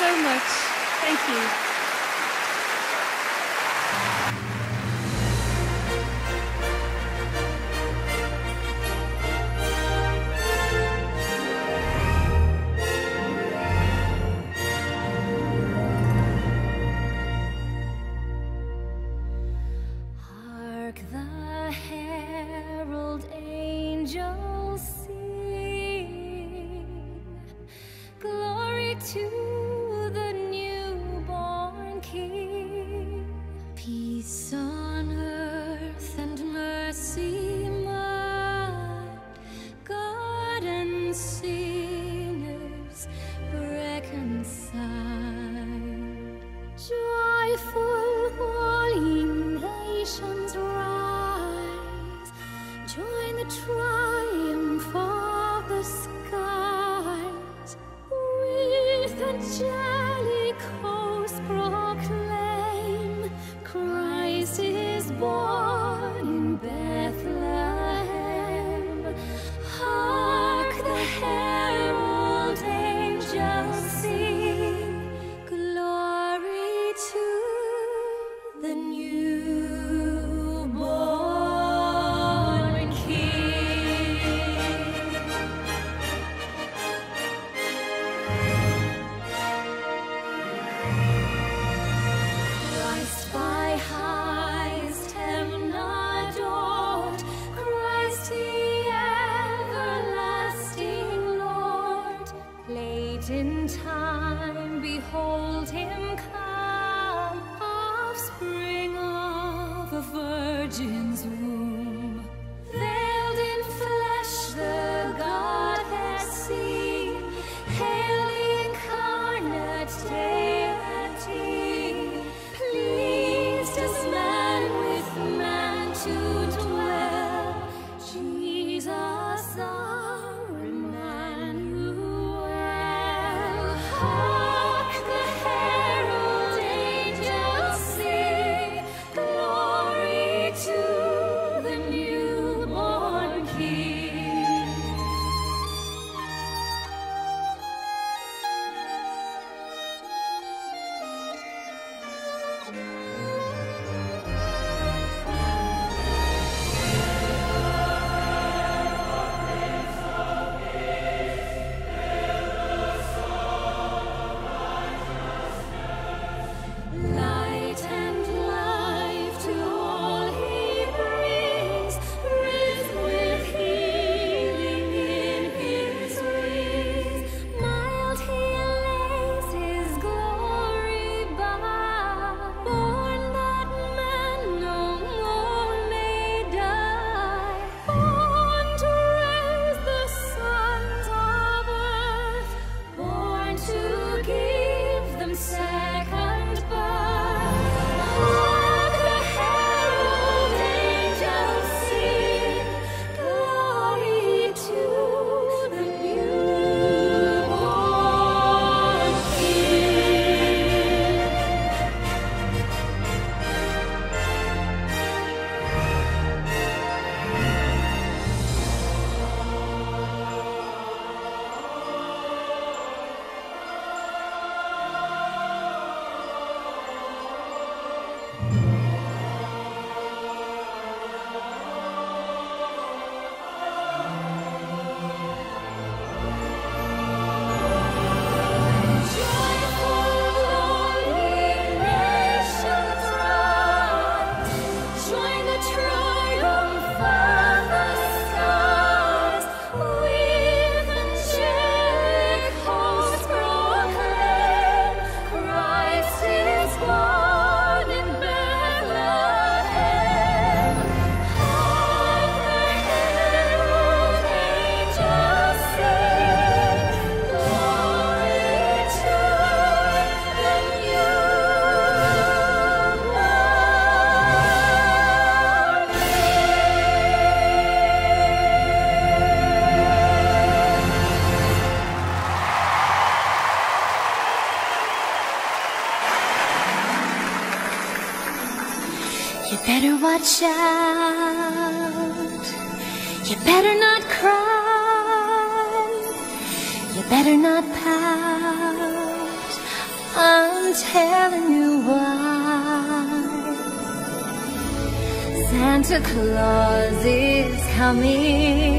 so much. Thank you. child. You better not cry. You better not pout. I'm telling you why. Santa Claus is coming.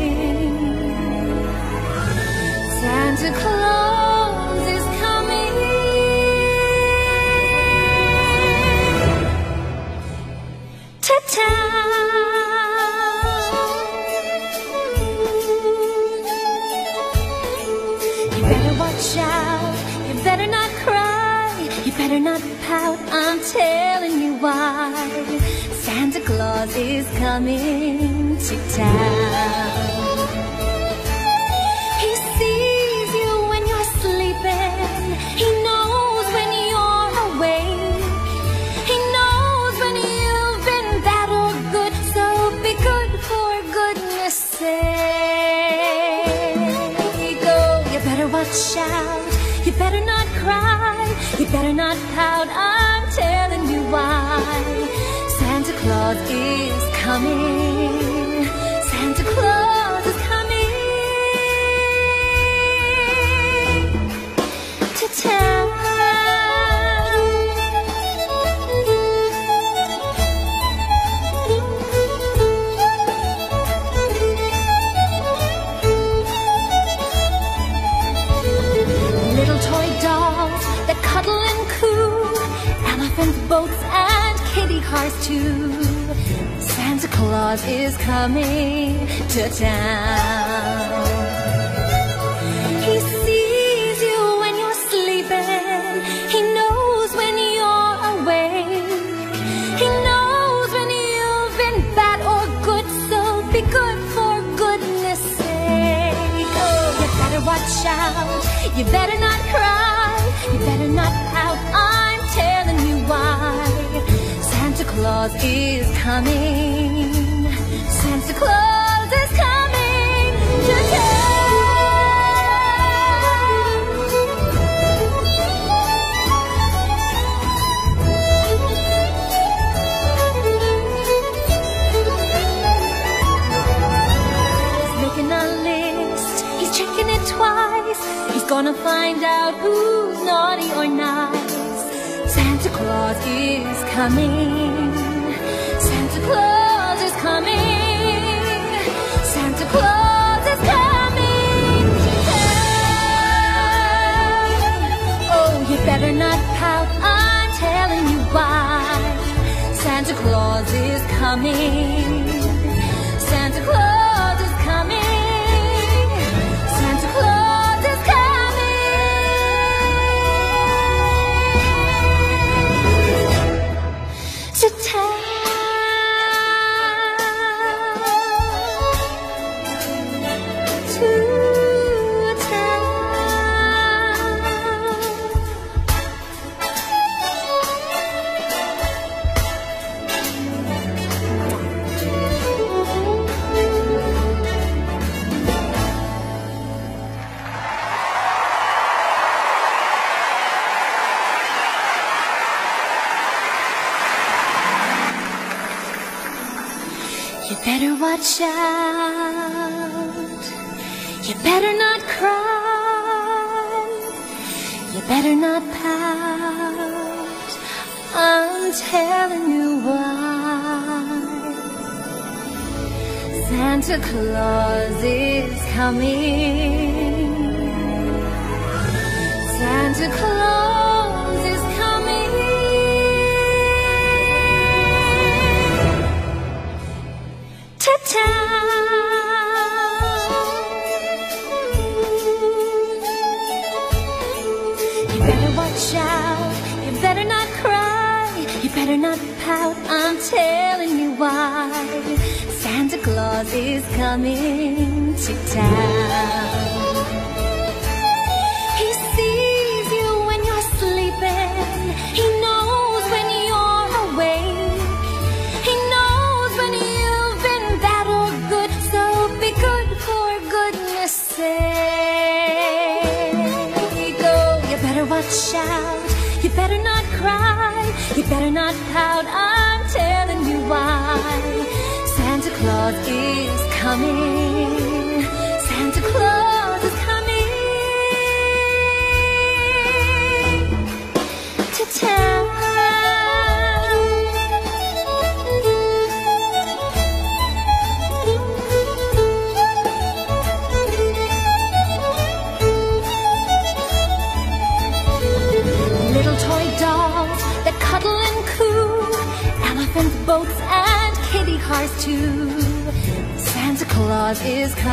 cry. You better not pout, I'm telling you why. Santa Claus is coming. Santa Claus is coming to town. cars too. Santa Claus is coming to town. Claus is coming. Santa Claus is coming to town. He's making a list. He's checking it twice. He's gonna find out who's naughty or nice. Santa Claus is coming. You're not proud, I'm telling you why. Santa Claus is coming. Santa Claus.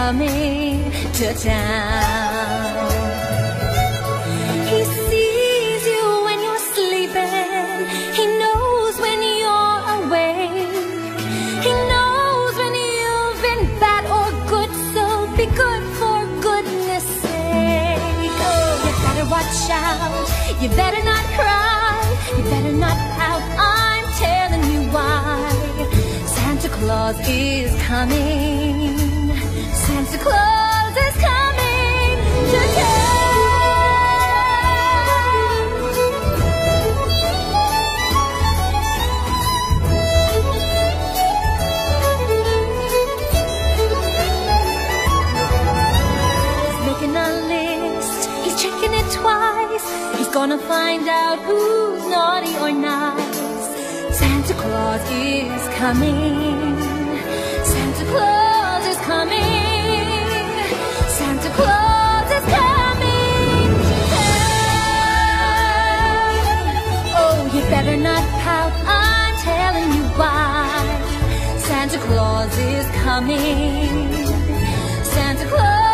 Coming to town. He sees you when you're sleeping. He knows when you're awake. He knows when you've been bad or good, so be good for goodness sake. Oh, you better watch out. You better not cry. You better not pout. I'm telling you why. Santa Claus is coming. Find out who's naughty or nice. Santa Claus is coming. Santa Claus is coming. Santa Claus is coming. Oh, you better not pout. I'm telling you why. Santa Claus is coming. Santa Claus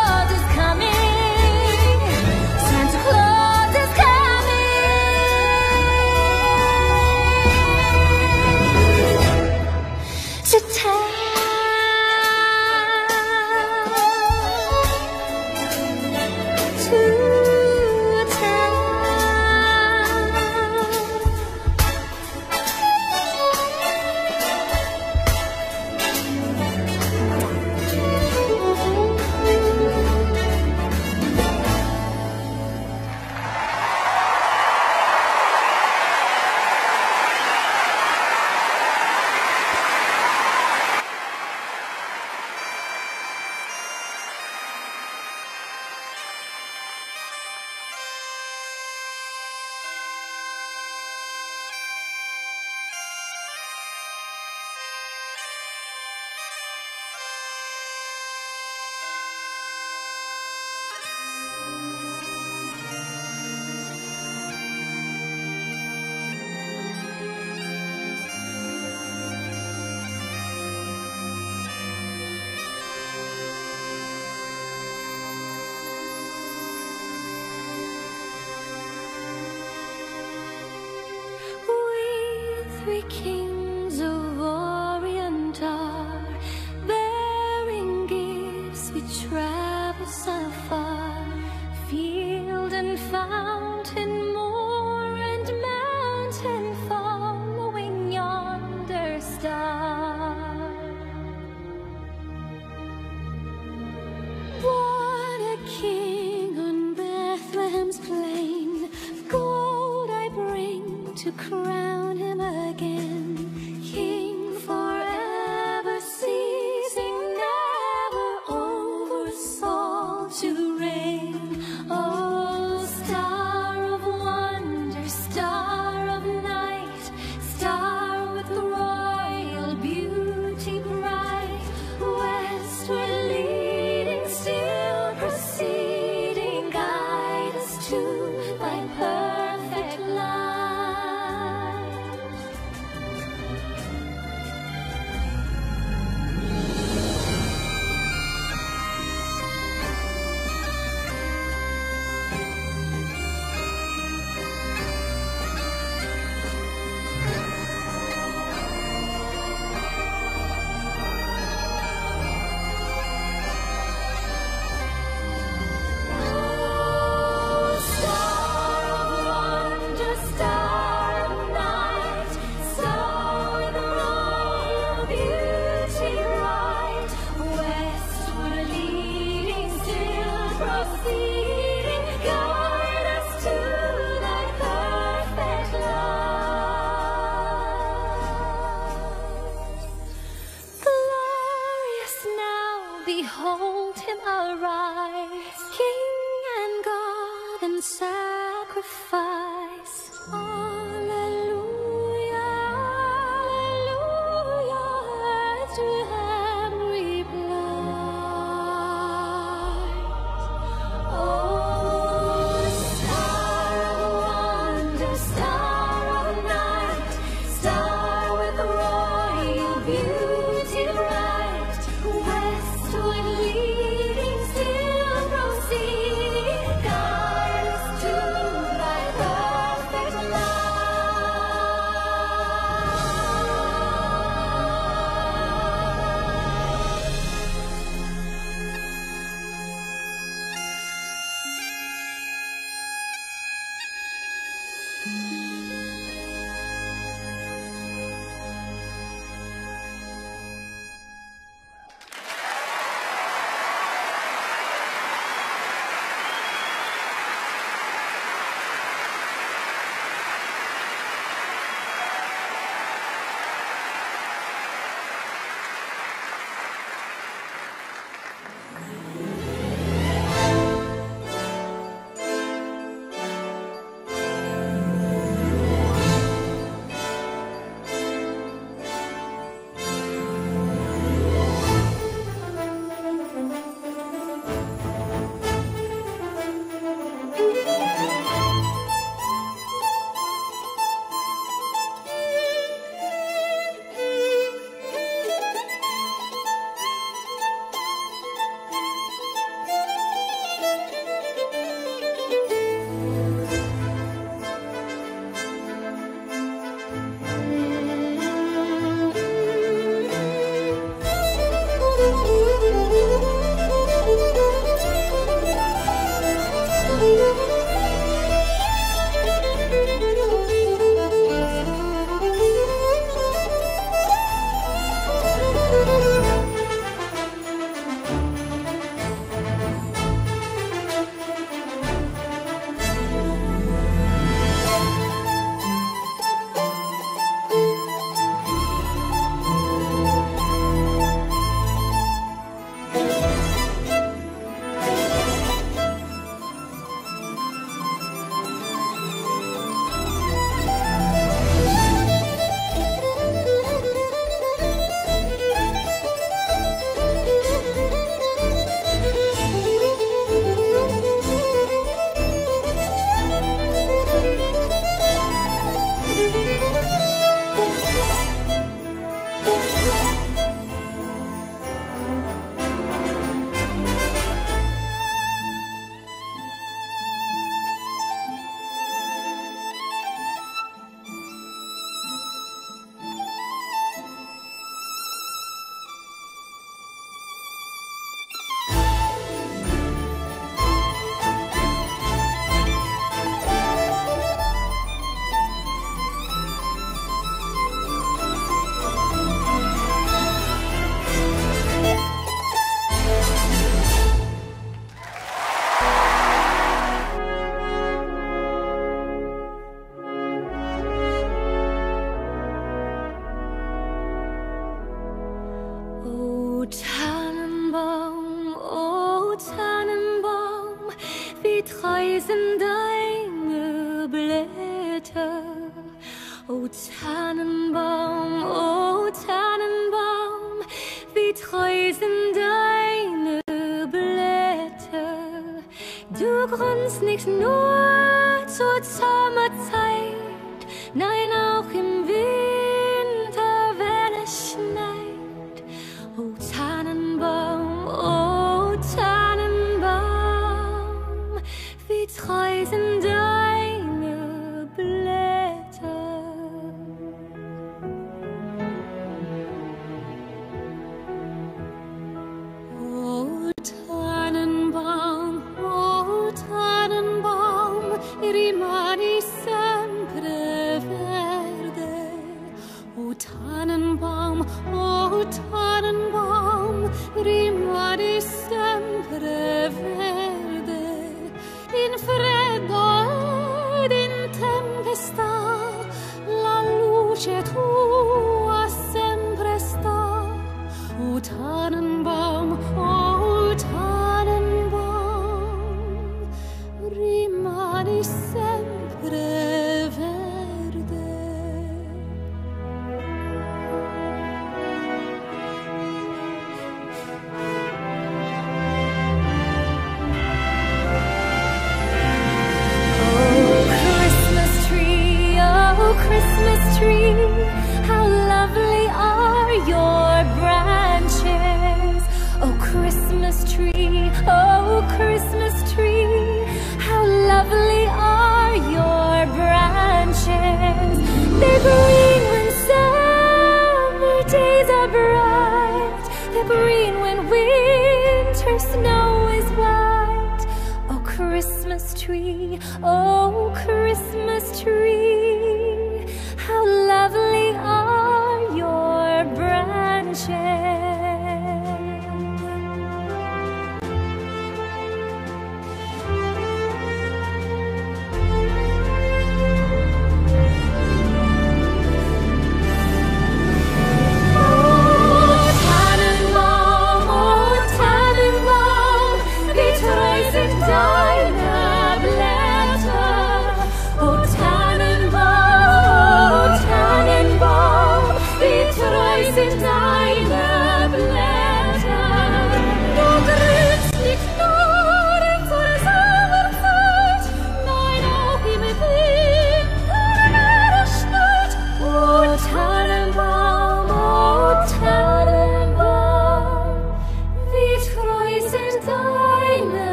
branches.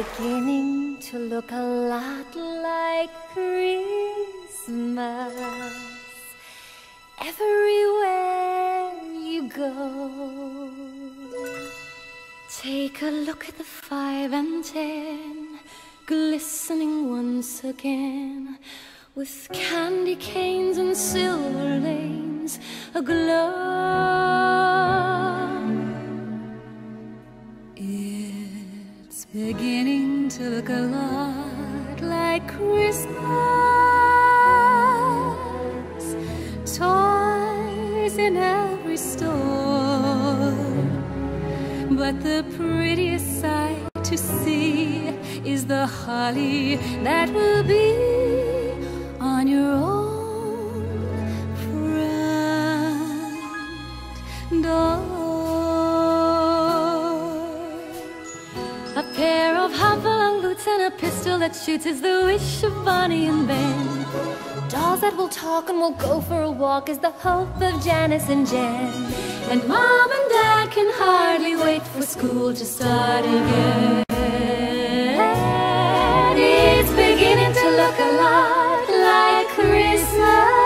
Beginning to look a lot like Christmas everywhere you go. Take a look at the five and ten, glistening once again, with candy canes and silver lanes aglow. In every store. But the prettiest sight to see is the holly that will be on your own front door. A pair of hop-along boots and a pistol that shoots is the wish of Bonnie and Ben. Dolls that will talk and we'll go for a walk is the hope of Janice and Jen. And Mom and Dad can hardly wait for school to start again. It's beginning to look a lot like Christmas.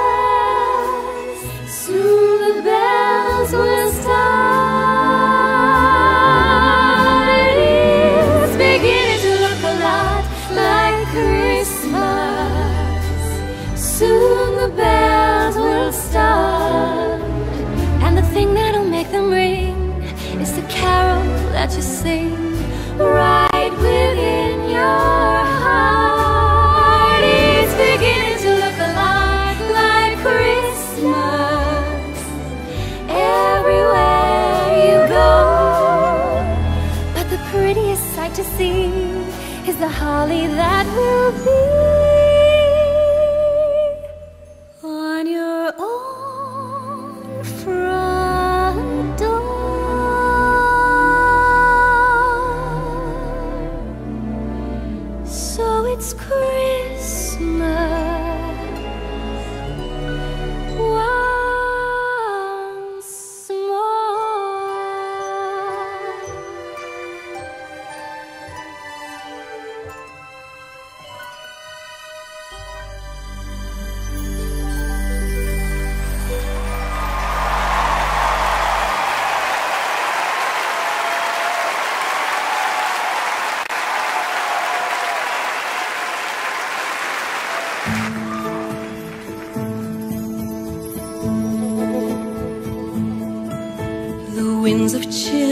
Holly that will of chill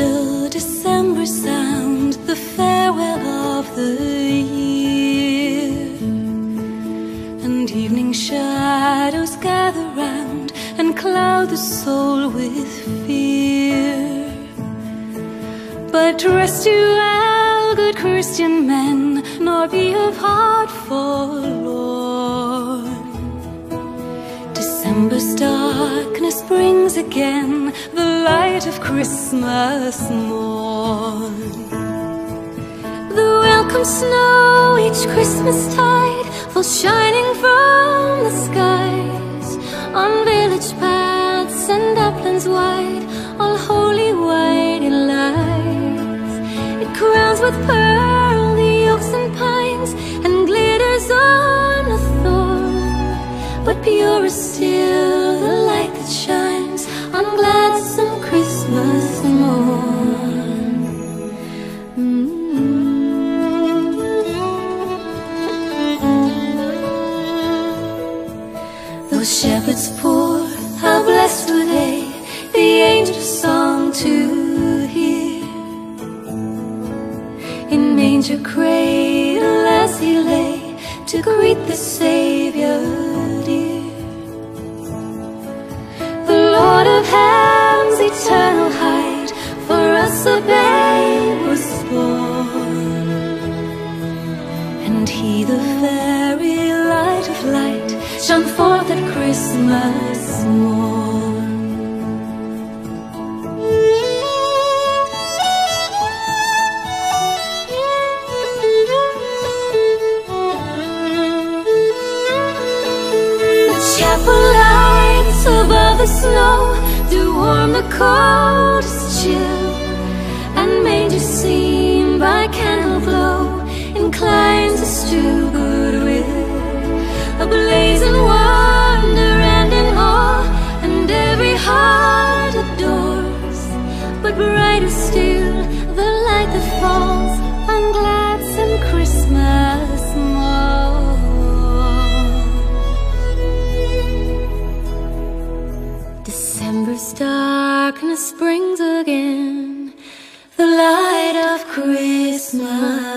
The welcome snow each Christmas tide falls shining from the skies on village paths and uplands wide, all holy white it lies. It crowns with pearl the oaks and pines and glitters on the thorn. But purer warm the coldest chill And made you seem by candle glow Inclines us to goodwill. A blazing wonder and in awe And every heart adores But brighter still Christmas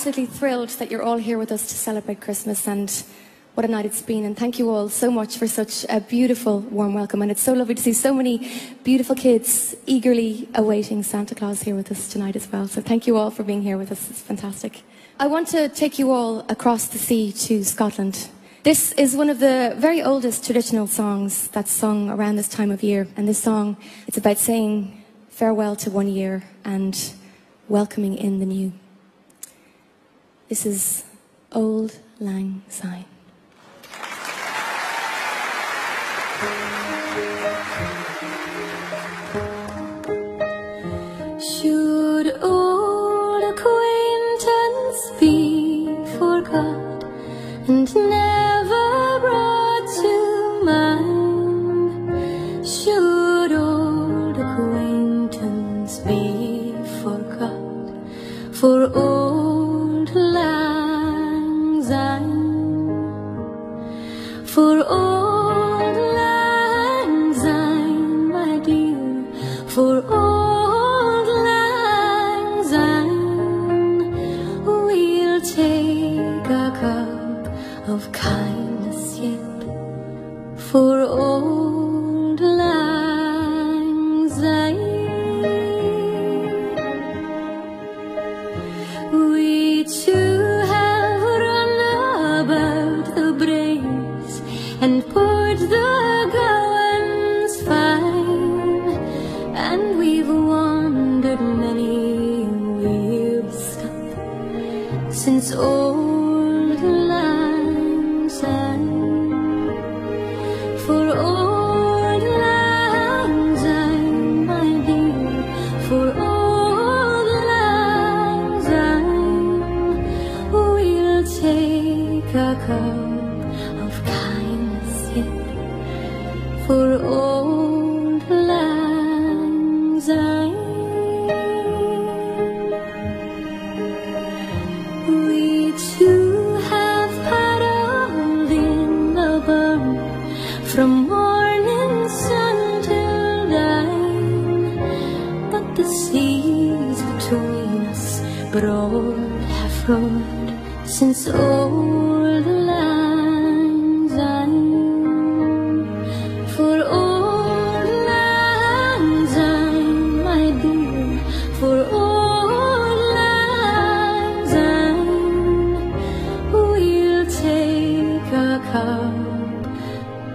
absolutely thrilled that you're all here with us to celebrate Christmas, and what a night it's been. And thank you all so much for such a beautiful, warm welcome. And it's so lovely to see so many beautiful kids eagerly awaiting Santa Claus here with us tonight as well. So thank you all for being here with us. It's fantastic. I want to take you all across the sea to Scotland. This is one of the very oldest traditional songs that's sung around this time of year. And this song, it's about saying farewell to one year and welcoming in the new. This is Auld Lang Syne. Should old acquaintance be forgot and never brought to mind? Should old acquaintance be forgot for old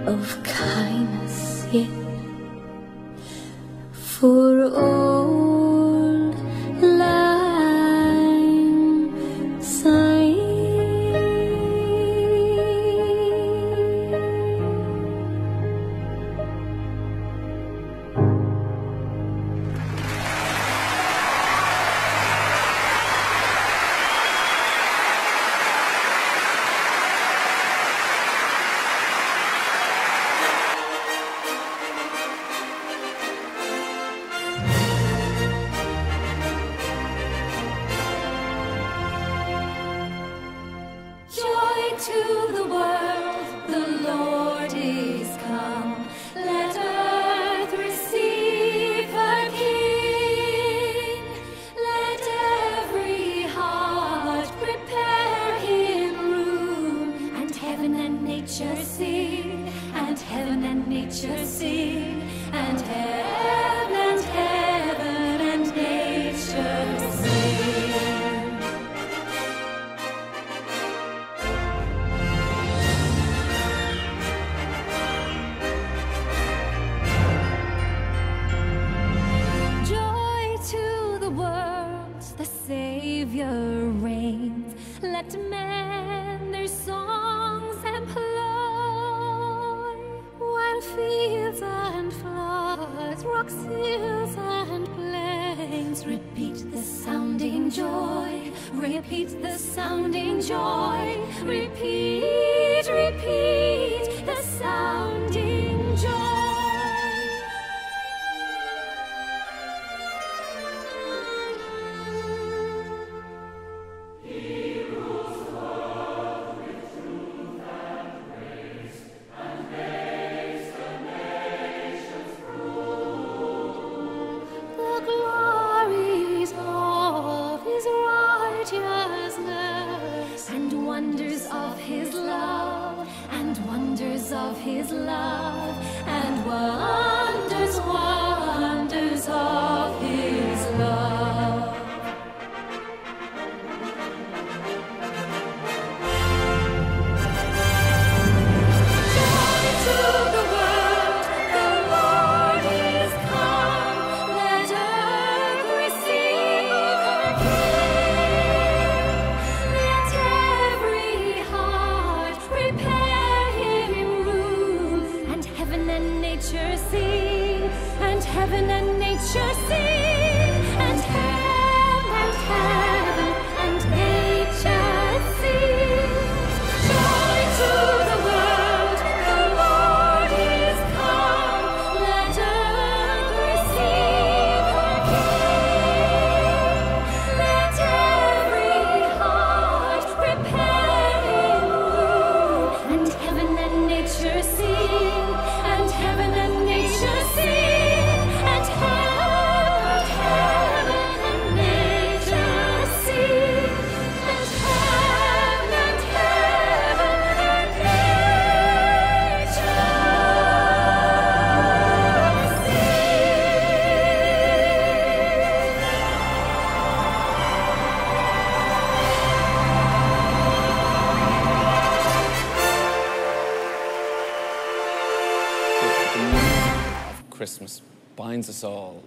of kindness yet for old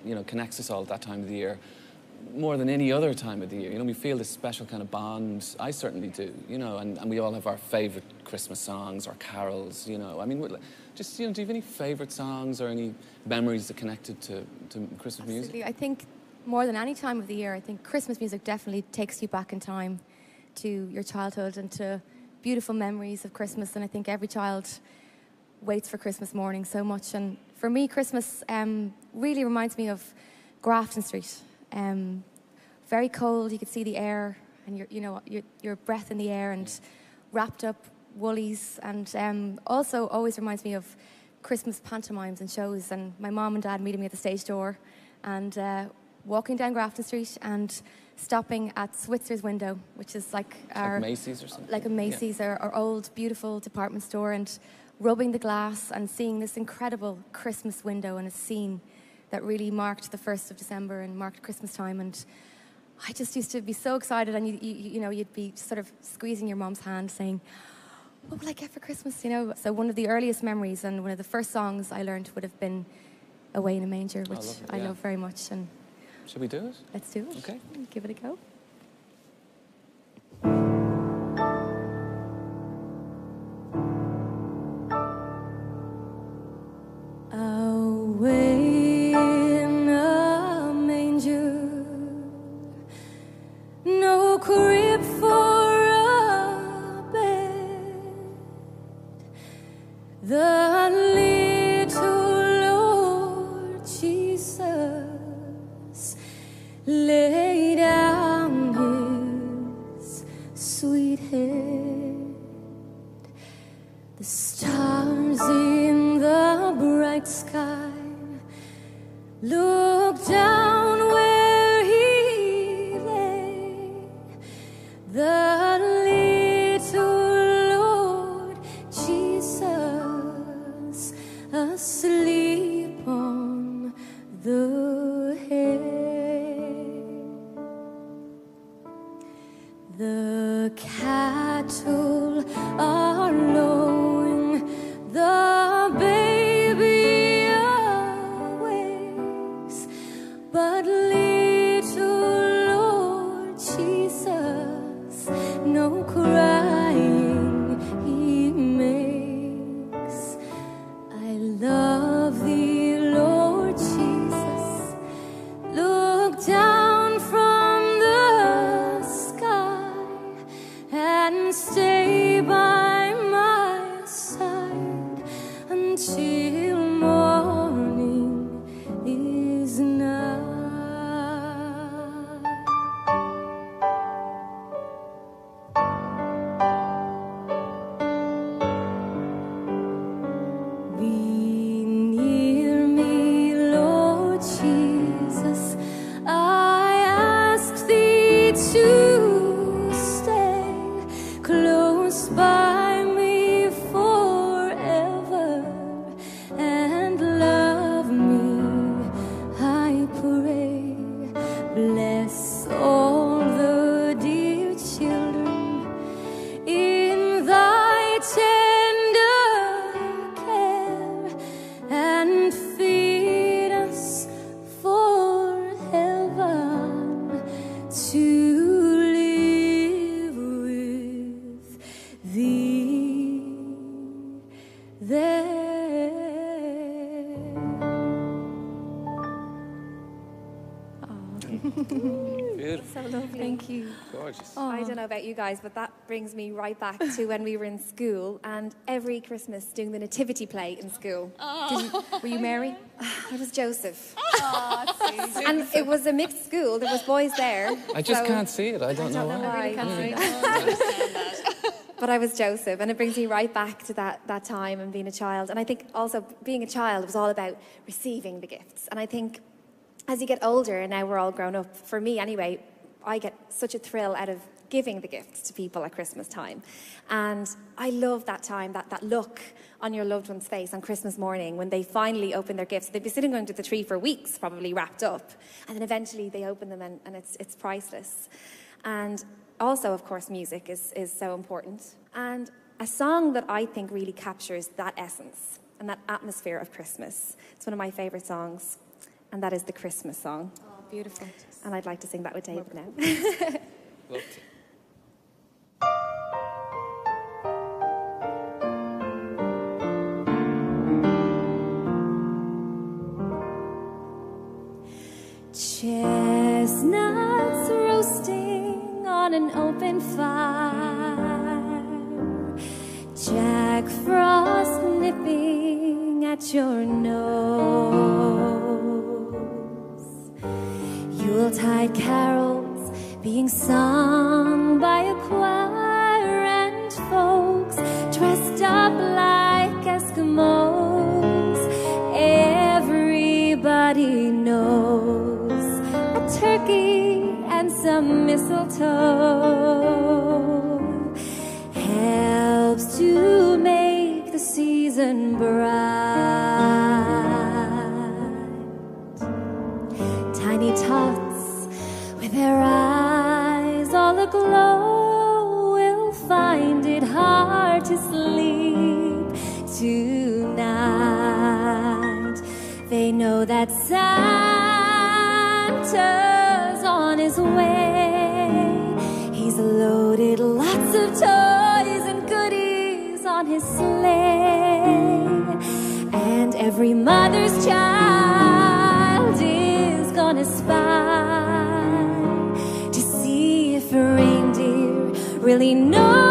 you know, connects us all at that time of the year more than any other time of the year. You know, we feel this special kind of bond. I certainly do, you know, and, and we all have our favourite Christmas songs or carols, you know. I mean, just, you know, do you have any favourite songs or any memories that connected to, to Christmas Absolutely. music? I think more than any time of the year, I think Christmas music definitely takes you back in time to your childhood and to beautiful memories of Christmas. And I think every child waits for Christmas morning so much. And for me, Christmas um, really reminds me of Grafton Street. Um, very cold, you could see the air and your, you know, your, your breath in the air and wrapped up woolies. And um, also always reminds me of Christmas pantomimes and shows. And my mom and dad meeting me at the stage door and uh, walking down Grafton Street and stopping at Switzer's window, which is like our like Macy's or something. like a Macy's, yeah. our, our old beautiful department store, and rubbing the glass and seeing this incredible Christmas window and a scene that really marked the 1st of December and marked Christmas time. And I just used to be so excited, and you, you, you know, you'd be sort of squeezing your mom's hand saying, what will I get for Christmas? You know, so one of the earliest memories and one of the first songs I learned would have been "Away in a Manger," which love it, I love very much. And Should we do it? let's do it. Okay. give it a go. The cattle know about you guys, but that brings me right back to when we were in school and every Christmas doing the nativity play in school. Did you, were you Mary? I was Joseph. and it was a mixed school. There was boys there. I just so- can't see it. I don't, know don't know why. why. But I was Joseph, and it brings me right back to that, that time and being a child. And I think also being a child was all about receiving the gifts. And I think as you get older, and now we're all grown up, for me anyway, I get such a thrill out of giving the gifts to people at Christmas time. And I love that time, that, that look on your loved one's face on Christmas morning when they finally open their gifts. They've been sitting under the tree for weeks, probably wrapped up. And then eventually they open them, and, and it's, it's priceless. And also, of course, music is, is so important. And a song that I think really captures that essence and that atmosphere of Christmas. It's one of my favourite songs, and that is the Christmas song. Oh, beautiful. And I'd like to sing that with David now. Chestnuts roasting on an open fire. Jack Frost nipping at your nose. Yuletide carols being sung by a choir mistletoe helps to make the season bright. Tiny tots with their eyes all aglow will find it hard to sleep tonight. They know that Santa's on his way. He's loaded lots of toys and goodies on his sleigh. And every mother's child is gonna spy to see if a reindeer really know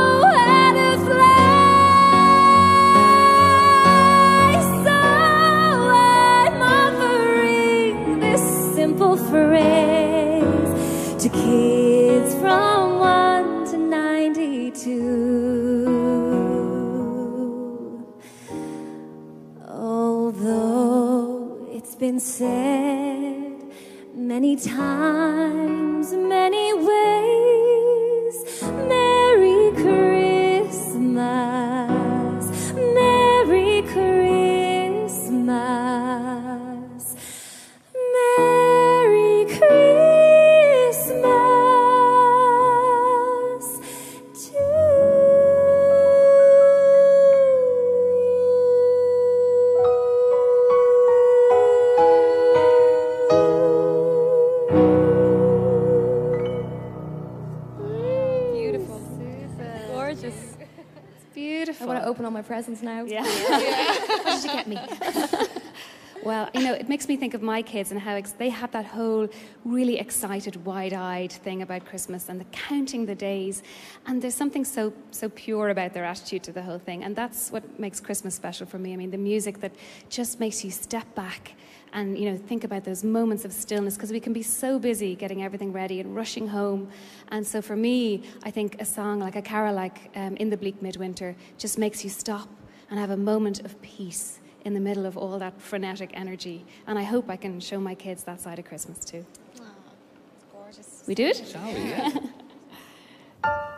said many times, presents now. Yeah. what did you get me? Well, you know, it makes me think of my kids and how ex- they have that whole really excited, wide-eyed thing about Christmas and the counting the days. And there's something so so pure about their attitude to the whole thing, and that's what makes Christmas special for me. I mean, the music that just makes you step back and you know think about those moments of stillness because we can be so busy getting everything ready and rushing home. And so for me, I think a song like a carol like um, "In the Bleak Midwinter" just makes you stop and have a moment of peace in the middle of all that frenetic energy. And I hope I can show my kids that side of Christmas too. Gorgeous. We do it? Shall we? Yeah.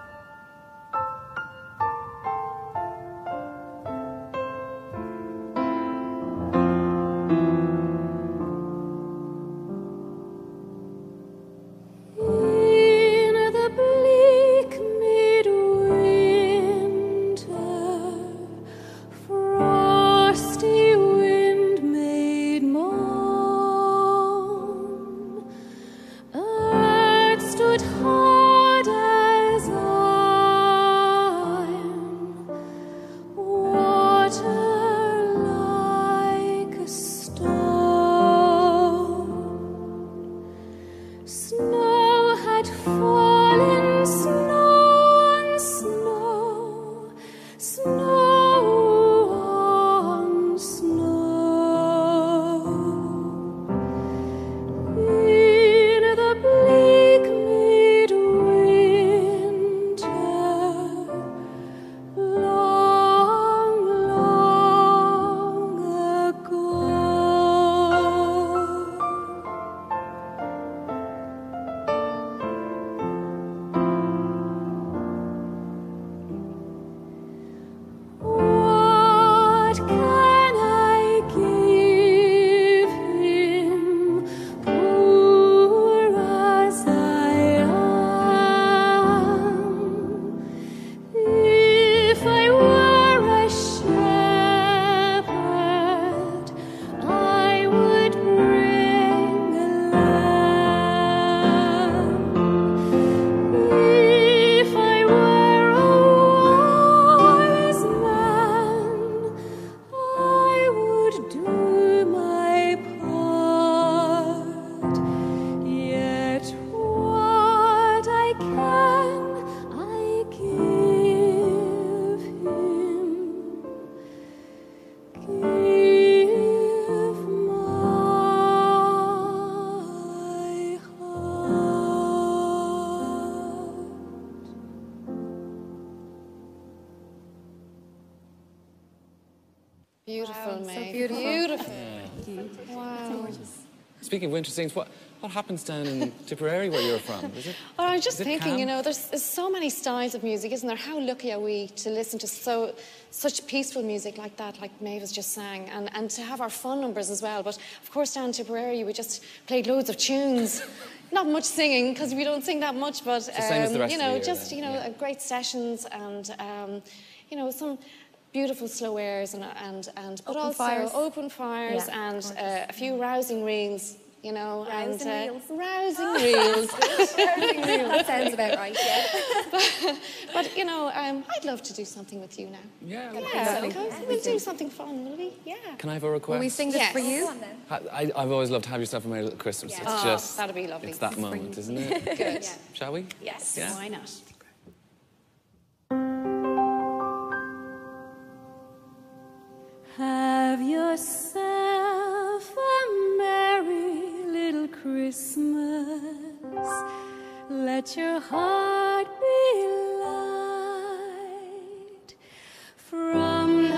Speaking of winter scenes, what, what happens down in Tipperary where you're from? Is it, Well, I was just is it thinking, you know, there's, there's so many styles of music, isn't there? How lucky are we to listen to so such peaceful music like that, like Méav's just sang, and, and to have our fun numbers as well. But of course, down in Tipperary, we just played loads of tunes. Not much singing because we don't sing that much, but the same as the um, you know, year just then, you know, yeah. uh, great sessions and um, you know some beautiful slow airs and and and but Open also fires. open fires Yeah, and uh, a few rousing reels. You know, Rousing and uh, reels. rousing reels. that sounds about right, yeah. But you know, um, I'd love to do something with you now. Yeah, well, Yeah, so. okay. we'll do something fun, will we? Yeah. Can I have a request? Will we sing this Yes. for you? Go on then. I, I've always loved Have Yourself a Merry Little Christmas. It's Oh, just, that'd be lovely. It's that moment, isn't it? Good. Shall we? Yes. Yeah. Why not? Have yourself a merry little Christmas. Let your heart be light. From